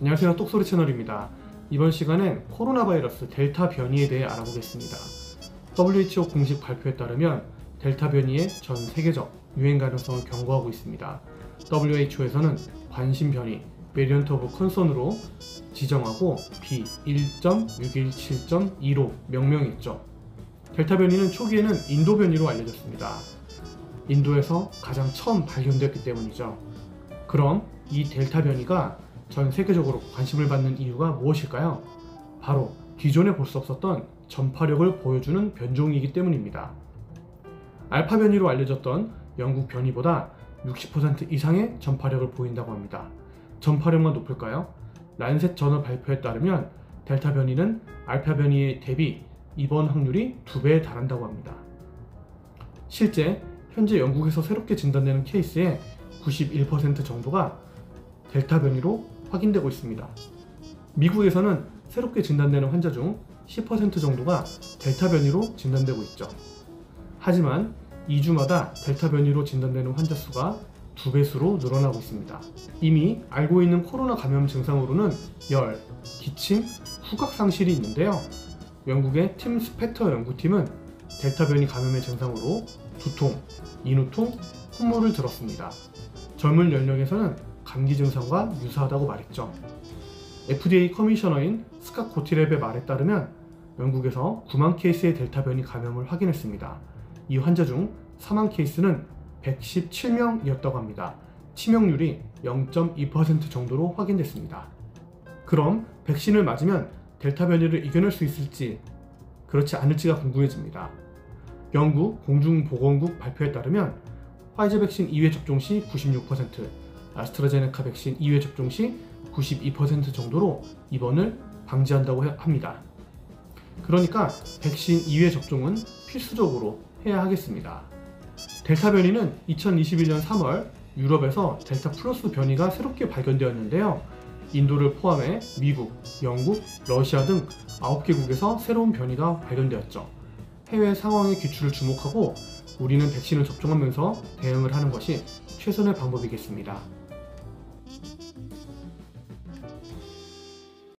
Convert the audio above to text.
안녕하세요 똑소리 채널입니다. 이번 시간엔 코로나 바이러스 델타 변이에 대해 알아보겠습니다. WHO 공식 발표에 따르면 델타 변이의 전 세계적 유행 가능성을 경고하고 있습니다. WHO에서는 관심 변이, variant of concern으로 지정하고 B1.617.2로 명명했죠. 델타 변이는 초기에는 인도 변이로 알려졌습니다. 인도에서 가장 처음 발견되었기 때문이죠. 그럼 이 델타 변이가 전 세계적으로 관심을 받는 이유가 무엇일까요? 바로 기존에 볼 수 없었던 전파력을 보여주는 변종이기 때문입니다. 알파 변이로 알려졌던 영국 변이보다 60% 이상의 전파력을 보인다고 합니다. 전파력만 높을까요? 란셋 저널 발표에 따르면 델타 변이는 알파 변이에 대비 입원 확률이 2배에 달한다고 합니다. 실제 현재 영국에서 새롭게 진단되는 케이스의 91% 정도가 델타 변이로 확인되고 있습니다. 미국에서는 새롭게 진단되는 환자 중 10% 정도가 델타 변이로 진단되고 있죠. 하지만 2주마다 델타 변이로 진단되는 환자 수가 두 배수로 늘어나고 있습니다. 이미 알고 있는 코로나 감염 증상으로는 열, 기침, 후각 상실이 있는데요. 영국의 팀 스페터 연구팀은 델타 변이 감염의 증상으로 두통, 인후통, 콧물을 들었습니다. 젊은 연령에서는 감기 증상과 유사하다고 말했죠. FDA commissioner인 스캇 고틀립의 말에 따르면 영국에서 9만 케이스의 델타 변이 감염을 확인했습니다. 이 환자 중 사망 케이스는 117명이었다고 합니다. 치명률이 0.2% 정도로 확인됐습니다. 그럼 백신을 맞으면 델타 변이를 이겨낼 수 있을지 그렇지 않을지가 궁금해집니다. 영국 공중보건국 발표에 따르면 화이자 백신 2회 접종 시 96%, 아스트라제네카 백신 2회 접종 시 92% 정도로 입원을 방지한다고 합니다. 그러니까 백신 2회 접종은 필수적으로 해야 하겠습니다. 델타 변이는 2021년 3월 유럽에서 델타 플러스 변이가 새롭게 발견되었는데요. 인도를 포함해 미국, 영국, 러시아 등 9개국에서 새로운 변이가 발견되었죠. 해외 상황의 기출을 주목하고 우리는 백신을 접종하면서 대응을 하는 것이 최선의 방법이겠습니다.